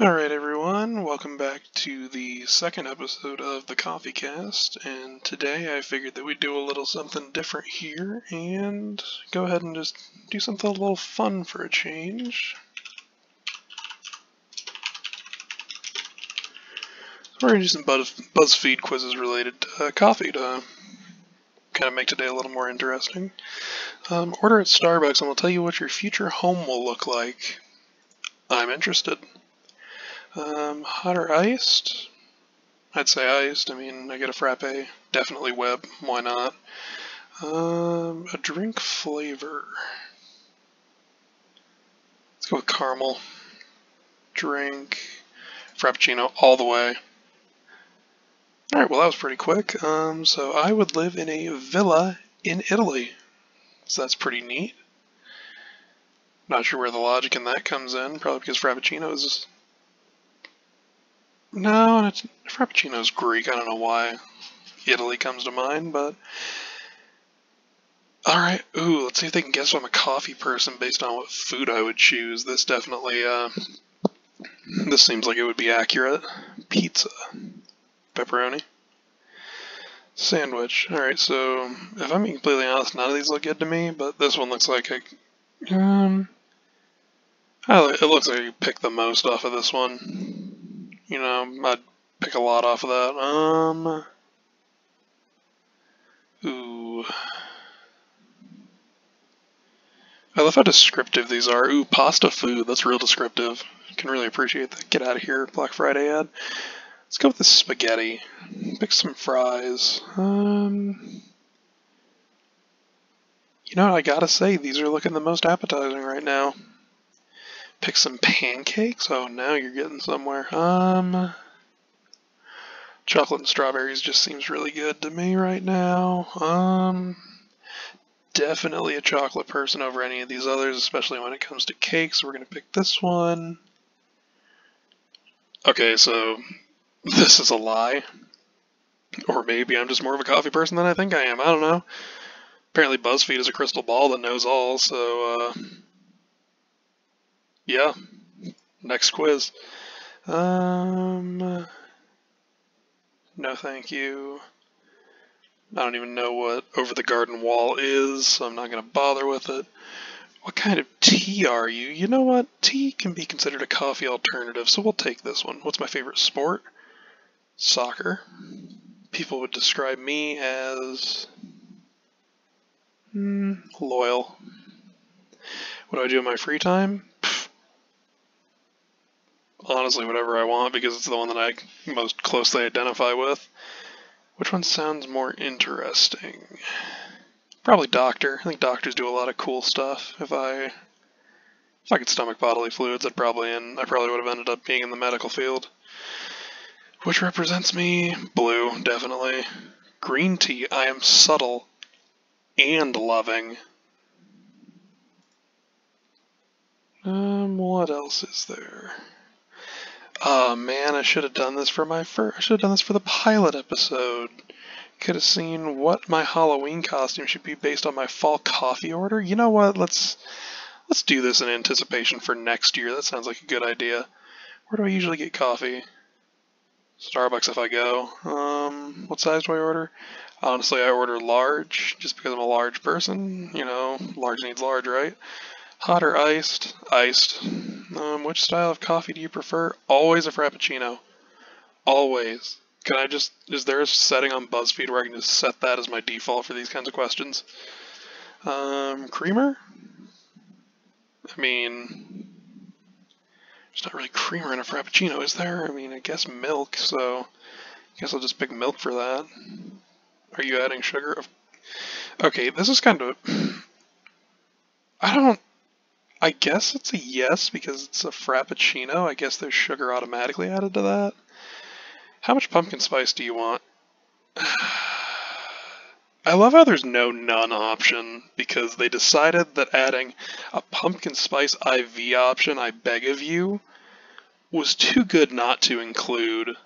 Alright everyone, welcome back to the second episode of the Coffee Cast, and today I figured that we'd do a little something different here, and go ahead and just do something a little fun for a change. We're going to do some Buzz BuzzFeed quizzes related to uh, coffee to kind of make today a little more interesting. Um, order at Starbucks and we'll tell you what your future home will look like. I'm interested. Um, hot or iced? I'd say iced. I mean, I get a frappe. Definitely web. Why not? Um, a drink flavor. Let's go with caramel. Drink. Frappuccino all the way. Alright, well that was pretty quick. Um, so I would live in a villa in Italy. So that's pretty neat. Not sure where the logic in that comes in. Probably because Frappuccino is no, it's, Frappuccino's Greek. I don't know why Italy comes to mind, but... Alright, ooh, let's see if they can guess I'm a coffee person based on what food I would choose. This definitely, uh... This seems like it would be accurate. Pizza. Pepperoni. Sandwich. Alright, so, if I'm being completely honest, none of these look good to me, but this one looks like I... Um... it looks like you picked the most off of this one you know, I'd pick a lot off of that. Um, ooh. I love how descriptive these are. Ooh, pasta food. That's real descriptive. Can really appreciate that. Get out of here, Black Friday ad. Let's go with the spaghetti. Pick some fries. Um, you know, I gotta say, these are looking the most appetizing right now. Pick some pancakes? Oh, now you're getting somewhere. Um, chocolate and strawberries just seems really good to me right now. Um, definitely a chocolate person over any of these others, especially when it comes to cakes. We're going to pick this one. Okay, so this is a lie. Or maybe I'm just more of a coffee person than I think I am. I don't know. Apparently BuzzFeed is a crystal ball that knows all, so, uh, yeah. Next quiz. Um, no thank you. I don't even know what Over the Garden Wall is, so I'm not going to bother with it. What kind of tea are you? You know what? Tea can be considered a coffee alternative, so we'll take this one. What's my favorite sport? Soccer. People would describe me as... Mm, loyal. What do I do in my free time? Honestly whatever I want because it's the one that I most closely identify with. Which one sounds more interesting? Probably doctor. I think doctors do a lot of cool stuff. If I if I could stomach bodily fluids, I'd probably and I probably would have ended up being in the medical field. Which represents me? Blue, definitely. Green tea, I am subtle and loving. Um, what else is there? Oh man, I should have done this for my first. I should have done this for the pilot episode. Could have seen what my Halloween costume should be based on my fall coffee order. You know what? Let's let's do this in anticipation for next year. That sounds like a good idea. Where do I usually get coffee? Starbucks if I go. Um, what size do I order? Honestly, I order large just because I'm a large person. You know, large needs large, right? Hot or iced? Iced. Um, which style of coffee do you prefer? Always a Frappuccino. Always. Can I just, is there a setting on BuzzFeed where I can just set that as my default for these kinds of questions? Um, creamer? I mean, there's not really creamer in a Frappuccino, is there? I mean, I guess milk, so I guess I'll just pick milk for that. Are you adding sugar? Okay, this is kind of... I don't I guess it's a yes because it's a Frappuccino. I guess there's sugar automatically added to that. How much pumpkin spice do you want? I love how there's no none option because they decided that adding a pumpkin spice IV option, I beg of you, was too good not to include.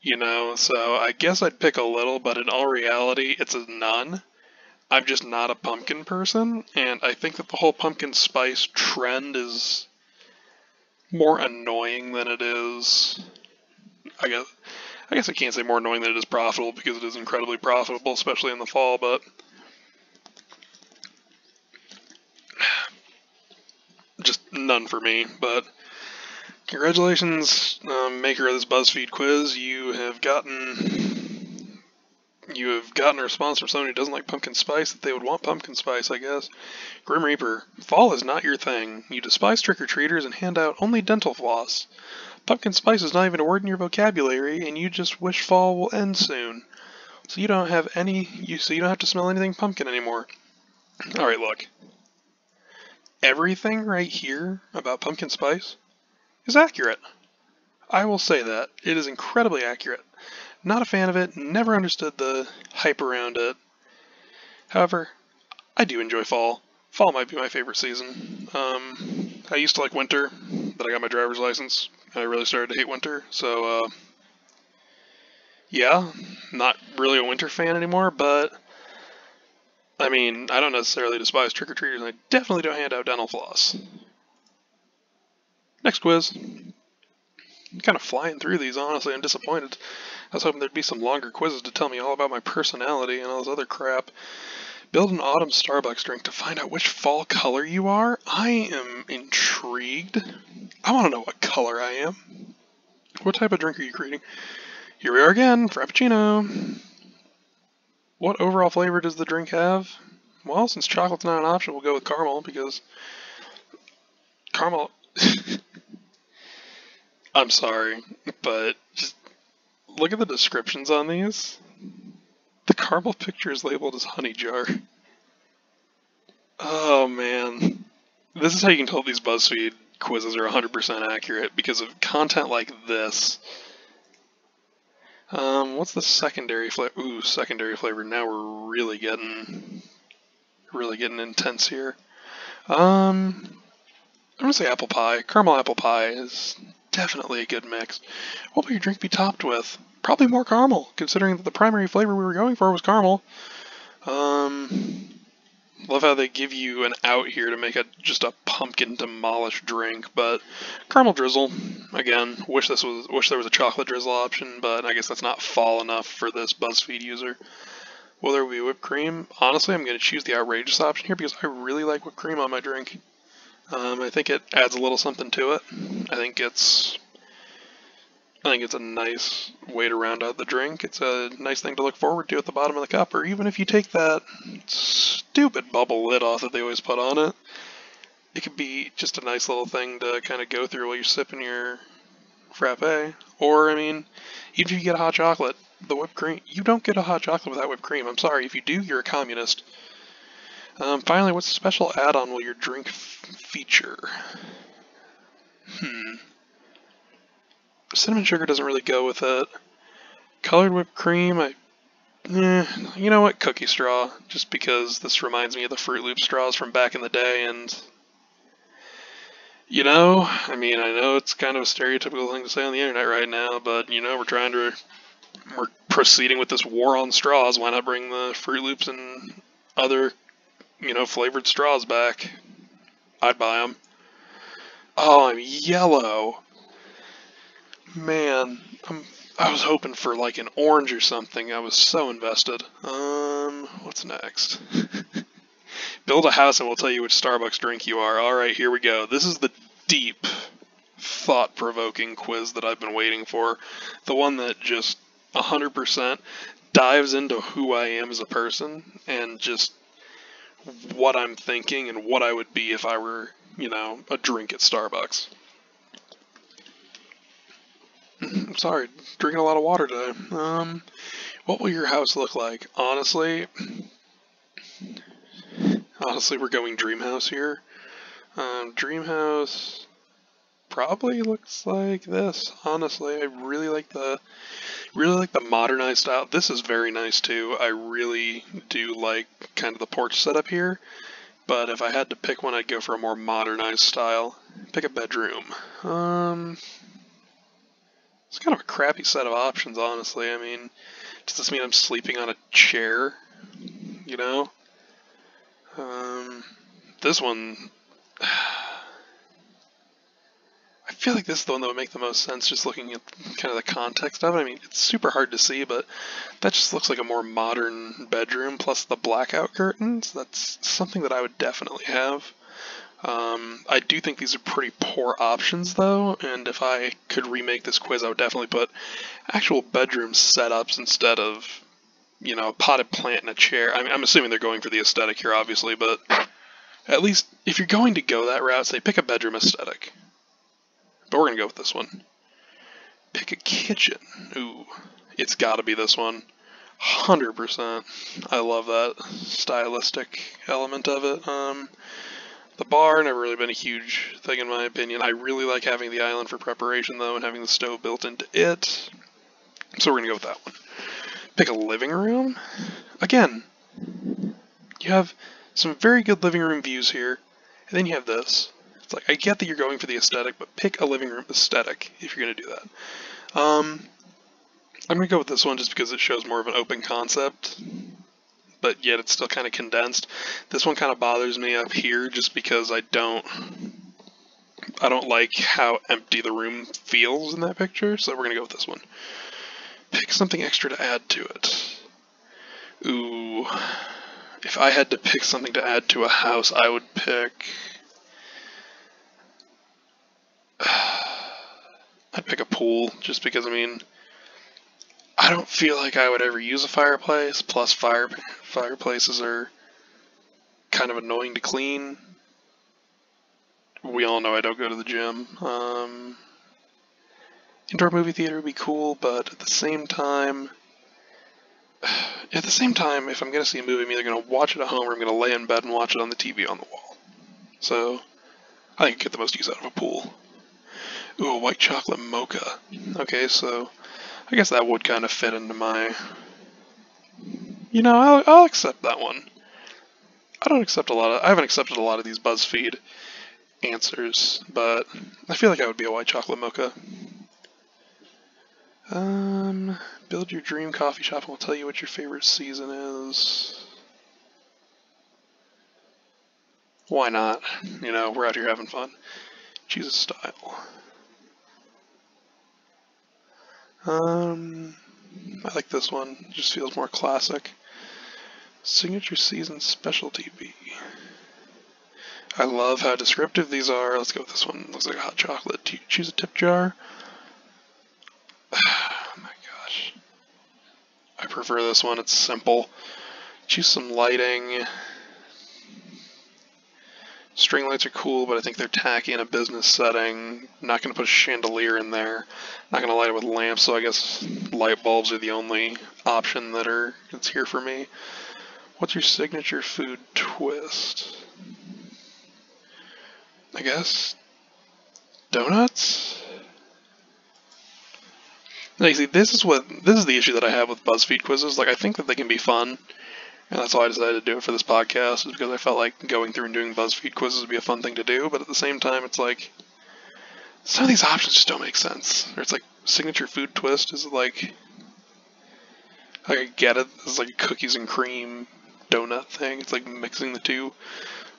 You know, so I guess I'd pick a little, but in all reality, it's a none. I'm just not a pumpkin person, and I think that the whole pumpkin spice trend is more annoying than it is. I guess I guess I can't say more annoying than it is profitable because it is incredibly profitable, especially in the fall. But just none for me. But congratulations, um, maker of this BuzzFeed quiz. You have gotten you have gotten a response from someone who doesn't like pumpkin spice that they would want pumpkin spice, I guess. Grim Reaper, fall is not your thing. You despise trick-or-treaters and hand out only dental floss. Pumpkin spice is not even a word in your vocabulary, and you just wish fall will end soon. So you don't have any, you so you don't have to smell anything pumpkin anymore. Alright, look. Everything right here about pumpkin spice is accurate. I will say that. It is incredibly accurate. Not a fan of it, never understood the hype around it. However, I do enjoy fall. Fall might be my favorite season. Um, I used to like winter, but I got my driver's license, and I really started to hate winter, so, uh, yeah, not really a winter fan anymore, but, I mean, I don't necessarily despise trick-or-treaters, and I definitely don't hand out dental floss. Next quiz. I'm kind of flying through these, honestly. I'm disappointed. I was hoping there'd be some longer quizzes to tell me all about my personality and all this other crap. Build an autumn Starbucks drink to find out which fall color you are? I am intrigued. I want to know what color I am. What type of drink are you creating? Here we are again, Frappuccino. What overall flavor does the drink have? Well, since chocolate's not an option, we'll go with caramel because caramel I'm sorry, but just look at the descriptions on these. The caramel picture is labeled as honey jar. Oh man. This is how you can tell these BuzzFeed quizzes are 100% accurate because of content like this. Um, what's the secondary flavor? Ooh, secondary flavor. Now we're really getting, really getting intense here. Um, I'm gonna say apple pie. Caramel apple pie is definitely a good mix. What will your drink be topped with? Probably more caramel, considering that the primary flavor we were going for was caramel. Um, love how they give you an out here to make a just a pumpkin demolished drink, but caramel drizzle. Again, wish this was wish there was a chocolate drizzle option, but I guess that's not fall enough for this BuzzFeed user. Will there be whipped cream? Honestly, I'm going to choose the outrageous option here because I really like whipped cream on my drink. Um, I think it adds a little something to it. I think it's I think it's a nice way to round out the drink. It's a nice thing to look forward to at the bottom of the cup, or even if you take that stupid bubble lid off that they always put on it, it could be just a nice little thing to kind of go through while you're sipping your frappe. Or, I mean, even if you get a hot chocolate, the whipped cream, you don't get a hot chocolate without whipped cream. I'm sorry, if you do, you're a communist. Um, finally, what special add-on will your drink feature? Hmm. Cinnamon sugar doesn't really go with it. Colored whipped cream, I... Eh, you know what? Cookie straw. Just because this reminds me of the Fruit Loop straws from back in the day, and... You know, I mean, I know it's kind of a stereotypical thing to say on the internet right now, but, you know, we're trying to... We're proceeding with this war on straws. Why not bring the Fruit Loops and other you know, flavored straws back. I'd buy them. Oh, I'm yellow. Man, I'm, I was hoping for like an orange or something. I was so invested. Um, what's next? Build a house and we'll tell you which Starbucks drink you are. Alright, here we go. This is the deep, thought-provoking quiz that I've been waiting for. The one that just 100% dives into who I am as a person and just what I'm thinking and what I would be if I were, you know, a drink at Starbucks. I'm sorry, drinking a lot of water today. Um, what will your house look like? Honestly, honestly, we're going dream house here. Um, dream house probably looks like this. Honestly, I really like the really like the modernized style. This is very nice too. I really do like kind of the porch setup here. But if I had to pick one, I'd go for a more modernized style. Pick a bedroom. Um, it's kind of a crappy set of options, honestly. I mean, does this mean I'm sleeping on a chair? You know? Um, this one, feel like this is the one that would make the most sense just looking at kind of the context of it. I mean, it's super hard to see, but that just looks like a more modern bedroom, plus the blackout curtains. That's something that I would definitely have. Um, I do think these are pretty poor options, though, and if I could remake this quiz, I would definitely put actual bedroom setups instead of, you know, a potted plant and a chair. I mean, I'm assuming they're going for the aesthetic here, obviously, but at least if you're going to go that route, say pick a bedroom aesthetic. But we're going to go with this one. Pick a kitchen. Ooh, it's got to be this one. 100%. I love that stylistic element of it. Um, the bar, never really been a huge thing in my opinion. I really like having the island for preparation though and having the stove built into it. So we're to go with that one. Pick a living room. Again, you have some very good living room views here. And then you have this. It's like, I get that you're going for the aesthetic, but pick a living room aesthetic if you're going to do that. Um, I'm going to go with this one just because it shows more of an open concept but yet it's still kind of condensed. This one kind of bothers me up here just because I don't I don't like how empty the room feels in that picture, so we're going to go with this one. Pick something extra to add to it. Ooh. If I had to pick something to add to a house, I would pick... I'd pick a pool, just because, I mean, I don't feel like I would ever use a fireplace, plus fire fireplaces are kind of annoying to clean. We all know I don't go to the gym. Um, indoor movie theater would be cool, but at the same time, at the same time, if I'm going to see a movie, I'm either going to watch it at home or I'm going to lay in bed and watch it on the TV on the wall. So, I think I get the most use out of a pool. Ooh, white chocolate mocha. Okay, so I guess that would kind of fit into my... You know, I'll, I'll accept that one. I don't accept a lot of... I haven't accepted a lot of these BuzzFeed answers, but I feel like I would be a white chocolate mocha. Um, build your dream coffee shop and we'll tell you what your favorite season is. Why not? You know, we're out here having fun. Jesus style. Um, I like this one. It just feels more classic. Signature Season Specialty Bee. I love how descriptive these are. Let's go with this one. Looks like hot chocolate. Choose a tip jar. Oh my gosh. I prefer this one. It's simple. Choose some lighting. String lights are cool, but I think they're tacky in a business setting. Not going to put a chandelier in there. Not going to light it with lamps, so I guess light bulbs are the only option that are that's here for me. What's your signature food twist? I guess donuts. You see, this is what this is the issue that I have with BuzzFeed quizzes. Like, I think that they can be fun, and that's why I decided to do it for this podcast, is because I felt like going through and doing BuzzFeed quizzes would be a fun thing to do, but at the same time, it's like, some of these options just don't make sense. Or it's like, signature food twist is like, like I get it, it's like cookies and cream donut thing, it's like mixing the two,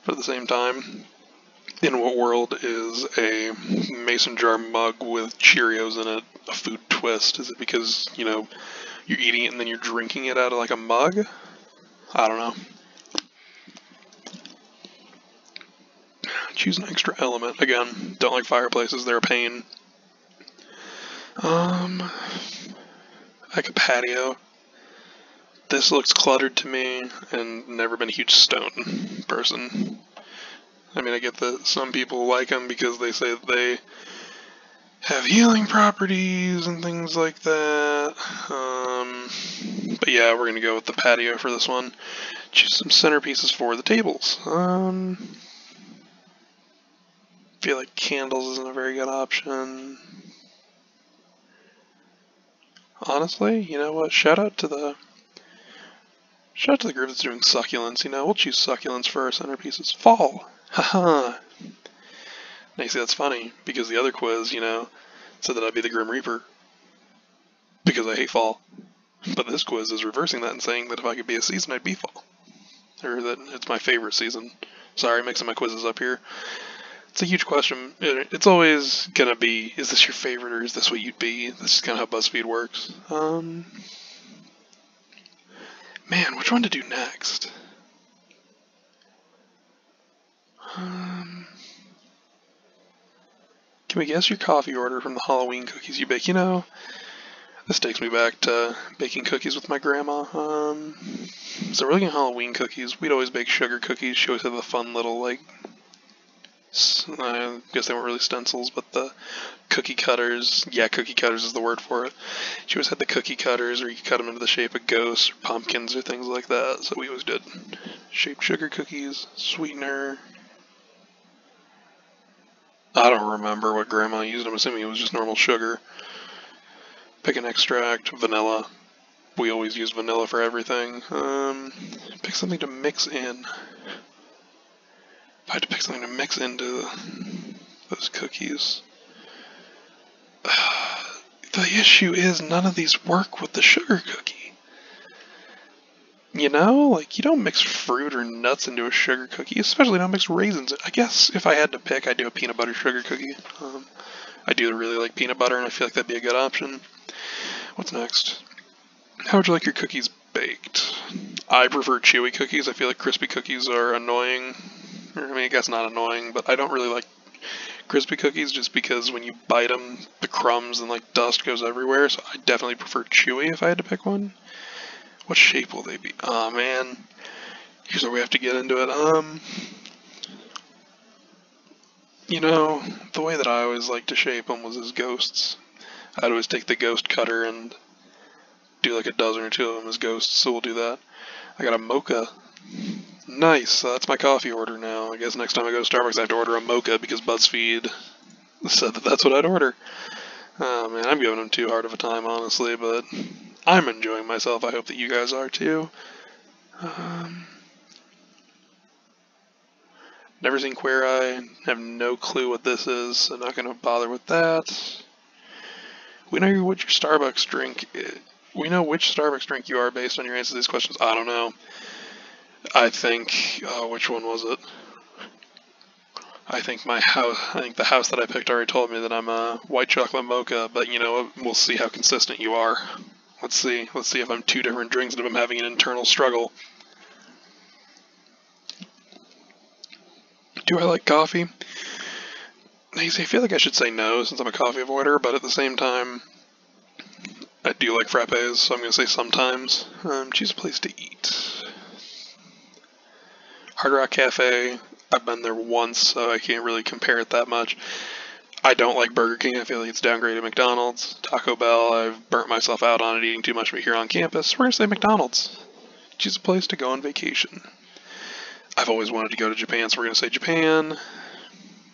but at the same time, in what world is a mason jar mug with Cheerios in it a food twist? Is it because, you know, you're eating it and then you're drinking it out of like a mug? I don't know. Choose an extra element. Again, don't like fireplaces, they're a pain. Um, like a patio. This looks cluttered to me, and never been a huge stone person. I mean, I get that some people like them because they say they have healing properties and things like that. Um, but yeah, we're gonna go with the patio for this one. Choose some centerpieces for the tables. Um, feel like candles isn't a very good option. Honestly, you know what? Shout out to the shout out to the group that's doing succulents. You know, we'll choose succulents for our centerpieces. Fall. Haha. Now you see that's funny, because the other quiz, you know, said that I'd be the Grim Reaper. Because I hate fall. But this quiz is reversing that and saying that if I could be a season, I'd be fall. Or that it's my favorite season. Sorry, mixing my quizzes up here. It's a huge question. It's always gonna be: Is this your favorite, or is this what you'd be? This is kind of how BuzzFeed works. Um, man, which one to do next? Um, can we guess your coffee order from the Halloween cookies you bake? You know, this takes me back to baking cookies with my grandma. Um, so we're looking at Halloween cookies. We'd always bake sugar cookies. She always had the fun little, like, I guess they weren't really stencils, but the cookie cutters. Yeah, cookie cutters is the word for it. She always had the cookie cutters, or you could cut them into the shape of ghosts, or pumpkins, or things like that. So we always did shaped sugar cookies, sweetener. I don't remember what grandma used. I'm assuming it was just normal sugar. Pick an extract, vanilla. We always use vanilla for everything. Um, pick something to mix in. If I had to pick something to mix into those cookies. The issue is none of these work with the sugar cookie. You know, like you don't mix fruit or nuts into a sugar cookie, especially don't mix raisins. I guess if I had to pick, I'd do a peanut butter sugar cookie. Um, I do really like peanut butter, and I feel like that'd be a good option. What's next? How would you like your cookies baked? I prefer chewy cookies. I feel like crispy cookies are annoying. I mean, I guess not annoying, but I don't really like crispy cookies just because when you bite them, the crumbs and like dust goes everywhere. So I definitely prefer chewy if I had to pick one. What shape will they be? Oh man, here's where we have to get into it. Um, you know, the way that I always like to shape them was as ghosts. I'd always take the ghost cutter and do like a dozen or two of them as ghosts, so we'll do that. I got a mocha. Nice, so that's my coffee order now. I guess next time I go to Starbucks I have to order a mocha because BuzzFeed said that that's what I'd order. Oh man, I'm giving them too hard of a time, honestly, but I'm enjoying myself. I hope that you guys are too. Um, never seen Queer Eye, have no clue what this is, so not going to bother with that. We know what your Starbucks drink is. We know which Starbucks drink you are based on your answers to these questions. I don't know. I think, uh, which one was it? I think my house, I think the house that I picked already told me that I'm a white chocolate mocha, but you know, we'll see how consistent you are. Let's see, let's see if I'm two different drinks and if I'm having an internal struggle. Do I like coffee? I feel like I should say no since I'm a coffee avoider, but at the same time, I do like frappes, so I'm going to say sometimes. Um, choose a place to eat. Hard Rock Cafe, I've been there once, so I can't really compare it that much. I don't like Burger King, I feel like it's downgraded McDonald's. Taco Bell, I've burnt myself out on it eating too much of it here on campus. We're going to say McDonald's. Choose a place to go on vacation. I've always wanted to go to Japan, so we're going to say Japan.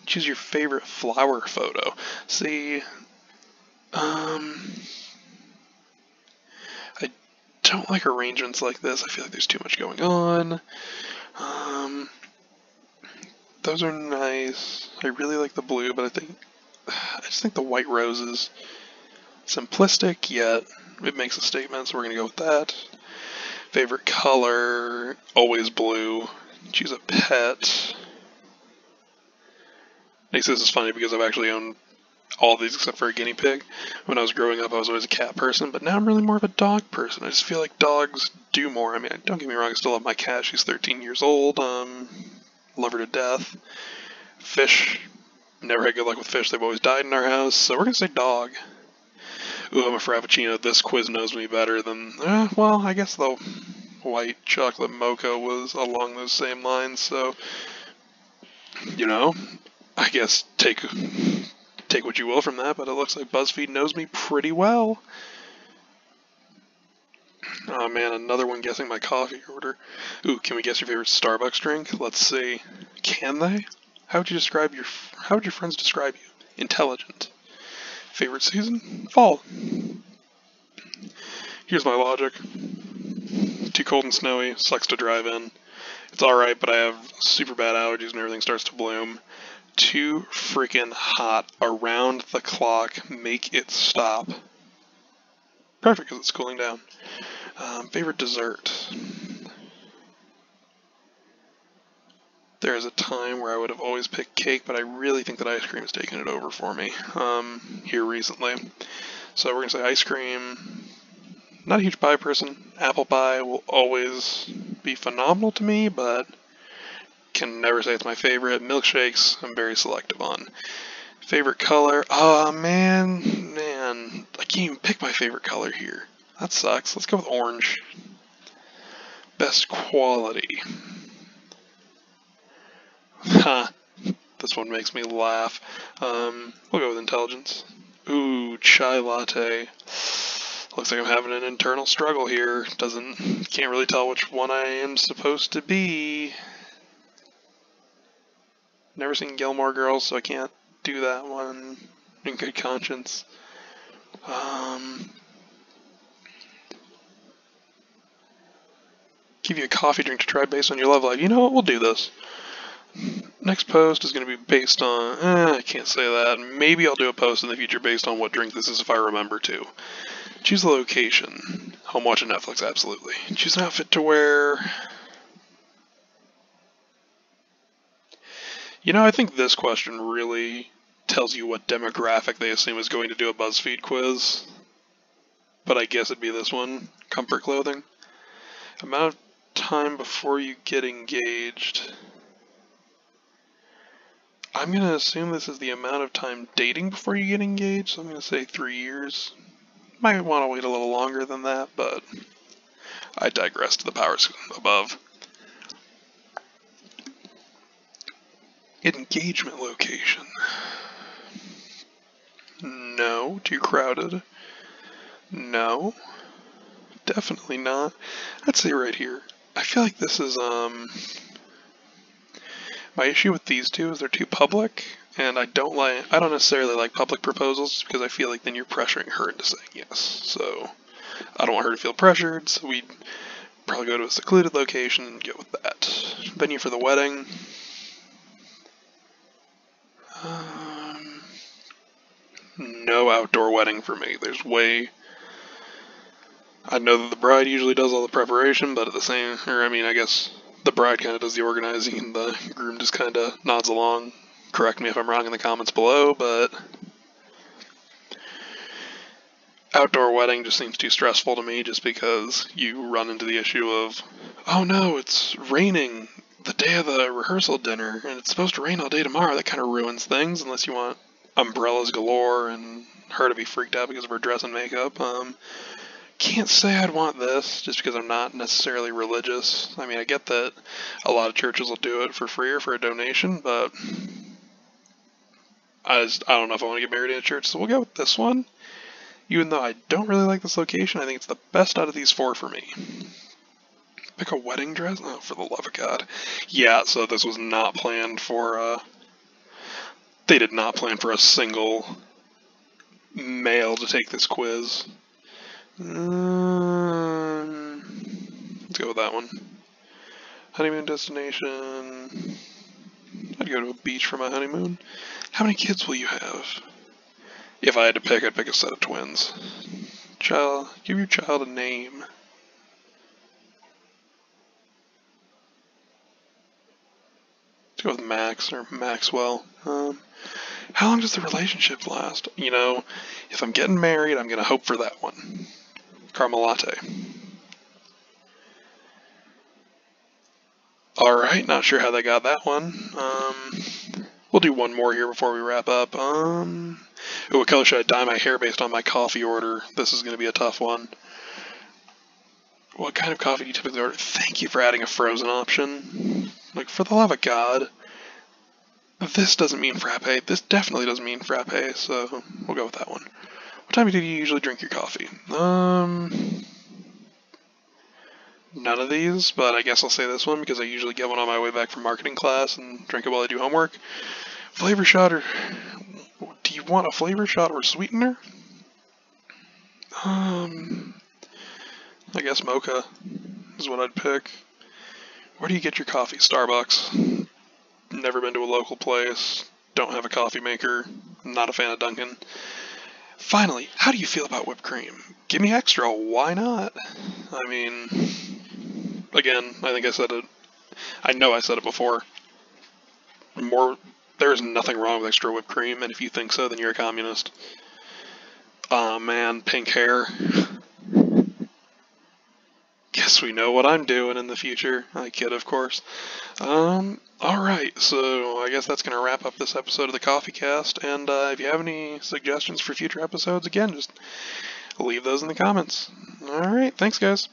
Choose your favorite flower photo. See, um, I don't like arrangements like this. I feel like there's too much going on. Um, those are nice. I really like the blue, but I think I just think the white rose is simplistic yet it makes a statement, so we're gonna go with that. Favorite color, always blue. Choose a pet. I this is funny because I've actually owned all these except for a guinea pig. When I was growing up, I was always a cat person, but now I'm really more of a dog person. I just feel like dogs do more. I mean, don't get me wrong, I still love my cat. She's 13 years old. Um, love her to death. Fish, never had good luck with fish. They've always died in our house, so we're gonna say dog. Ooh, I'm a Frappuccino. This quiz knows me better than. Eh, well, I guess the white chocolate mocha was along those same lines, so. You know, I guess take take what you will from that, but it looks like BuzzFeed knows me pretty well. Oh man, another one guessing my coffee order. Ooh, can we guess your favorite Starbucks drink? Let's see. Can they? How would you describe your How would your friends describe you? Intelligent. Favorite season? Fall. Here's my logic. Too cold and snowy, sucks to drive in. It's alright, but I have super bad allergies and everything starts to bloom. Too freaking hot around the clock, make it stop. Perfect, because it's cooling down. Um, favorite dessert? There's a time where I would have always picked cake, but I really think that ice cream has taken it over for me um, here recently. So we're going to say ice cream. Not a huge pie person. Apple pie will always be phenomenal to me, but can never say it's my favorite. Milkshakes, I'm very selective on. Favorite color? Oh man, man, I can't even pick my favorite color here. That sucks. Let's go with orange. Best quality. Ha. this one makes me laugh. Um, we'll go with intelligence. Ooh, chai latte. Looks like I'm having an internal struggle here. Doesn't can't really tell which one I am supposed to be. Never seen Gilmore Girls, so I can't do that one in good conscience. Um, give you a coffee drink to try based on your love life. You know what? We'll do this. Next post is going to be based on. Eh, I can't say that. Maybe I'll do a post in the future based on what drink this is if I remember to. Choose a location. Home watching Netflix, absolutely. Choose an outfit to wear. You know, I think this question really tells you what demographic they assume is going to do a BuzzFeed quiz. But I guess it'd be this one comfort clothing. Amount of time before you get engaged. I'm going to assume this is the amount of time dating before you get engaged, so I'm going to say three years. Might want to wait a little longer than that, but I digress to the powers above. Engagement location. No. Too crowded? No. Definitely not. I'd say right here. I feel like this is, um... My issue with these two is they're too public, and I don't like, I don't necessarily like public proposals because I feel like then you're pressuring her into saying yes. So, I don't want her to feel pressured, so we'd probably go to a secluded location and go with that. Venue for the wedding. Um, no outdoor wedding for me. There's way. I know that the bride usually does all the preparation, but at the same, or I mean, I guess the bride kind of does the organizing and the groom just kind of nods along. Correct me if I'm wrong in the comments below, but outdoor wedding just seems too stressful to me just because you run into the issue of, oh no, it's raining the day of the rehearsal dinner and it's supposed to rain all day tomorrow. That kind of ruins things unless you want umbrellas galore and her to be freaked out because of her dress and makeup. Um, can't say I'd want this just because I'm not necessarily religious. I mean, I get that a lot of churches will do it for free or for a donation, but I just I don't know if I want to get married in a church, so we'll go with this one. Even though I don't really like this location, I think it's the best out of these four for me. Pick a wedding dress? Oh, for the love of God. Yeah, so this was not planned for, uh, they did not plan for a single male to take this quiz. Um, let's go with that one. Honeymoon destination. I'd go to a beach for my honeymoon. How many kids will you have? If I had to pick, I'd pick a set of twins. Child, give your child a name. Let's go with Max or Maxwell. Um, how long does the relationship last? You know, if I'm getting married, I'm going to hope for that one. Caramel. Alright, not sure how they got that one. Um, we'll do one more here before we wrap up. Um, what color should I dye my hair based on my coffee order? This is going to be a tough one. What kind of coffee do you typically order? Thank you for adding a frozen option. Like, for the love of God. This doesn't mean frappe. This definitely doesn't mean frappe, so we'll go with that one. What time do you usually drink your coffee? Um, none of these, but I guess I'll say this one because I usually get one on my way back from marketing class and drink it while I do homework. Flavor shot or do you want a flavor shot or sweetener? Um, I guess mocha is what I'd pick. Where do you get your coffee? Starbucks. Never been to a local place. Don't have a coffee maker. Not a fan of Dunkin'. Finally, how do you feel about whipped cream? Give me extra, why not? I mean, again, I think I said it, I know I said it before. more. There's nothing wrong with extra whipped cream, and if you think so, then you're a communist. Aw oh, man, pink hair. Guess we know what I'm doing in the future. I kid, of course. Um, alright, so I guess that's going to wrap up this episode of the Coffee Cast, and uh, if you have any suggestions for future episodes, again, just leave those in the comments. Alright, thanks guys.